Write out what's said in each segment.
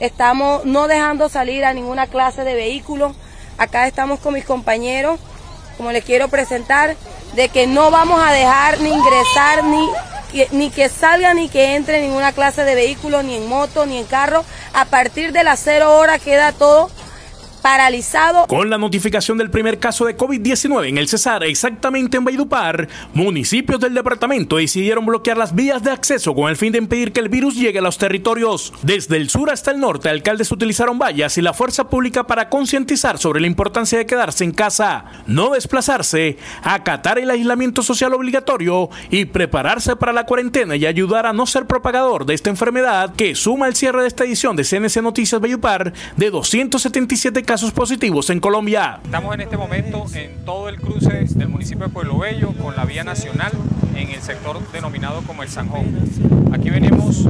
estamos no dejando salir a ninguna clase de vehículo. Acá estamos con mis compañeros, como les quiero presentar, de que no vamos a dejar ni ingresar ni ni que salga ni que entre ninguna clase de vehículo, ni en moto, ni en carro. A partir de las cero horas queda todo paralizado. Con la notificación del primer caso de COVID-19 en el Cesar, exactamente en Baidupar, municipios del departamento decidieron bloquear las vías de acceso con el fin de impedir que el virus llegue a los territorios. Desde el sur hasta el norte, alcaldes utilizaron vallas y la fuerza pública para concientizar sobre la importancia de quedarse en casa, no desplazarse, acatar el aislamiento social obligatorio y prepararse para la cuarentena y ayudar a no ser propagador de esta enfermedad que suma el cierre de esta edición de CNC Noticias Bayupar de 277 casos casos positivos en Colombia. Estamos en este momento en todo el cruce del municipio de Pueblo Bello con la vía nacional en el sector denominado como el Sanjón. Aquí venimos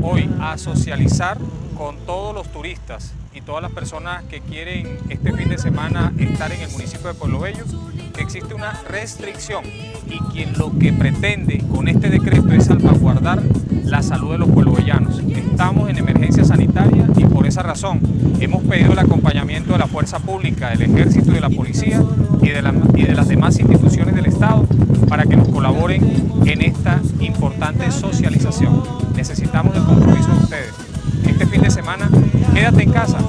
hoy a socializar con todos los turistas y todas las personas que quieren este fin de semana estar en el municipio de Pueblo Bello, que existe una restricción y quien lo que pretende con este decreto es salvaguardar la salud de los pueblovellanos. Estamos en emergencia sanitaria y por esa razón pedido el acompañamiento de la fuerza pública, del ejército de la policía y de, y de las demás instituciones del Estado para que nos colaboren en esta importante socialización. Necesitamos el compromiso de ustedes. Este fin de semana, quédate en casa.